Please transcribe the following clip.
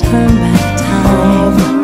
turn back time.